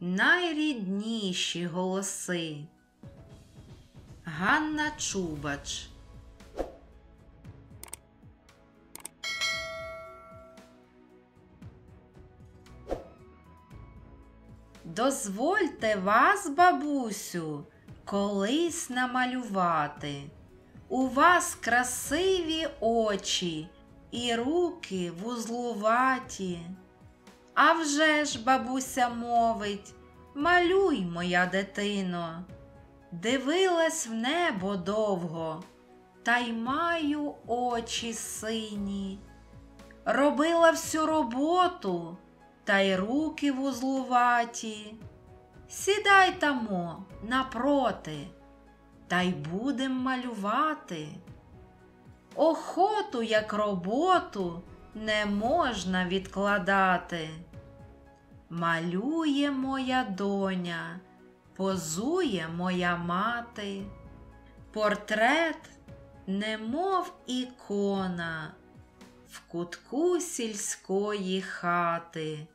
найрідніші голоси. Ганна Чубач Дозвольте вас, бабусю, колись намалювати. У вас красиві очі і руки вузлуваті. А вже ж, бабуся мовить, малюй, моя дитино. Дивилась в небо довго, та й маю очі сині. Робила всю роботу, та й руки вузлуваті. Сідай тамо напроти, та й будем малювати. Охоту, як роботу, не можна відкладати. Малює моя доня, позує моя мати, портрет, немов ікона, в кутку сільської хати.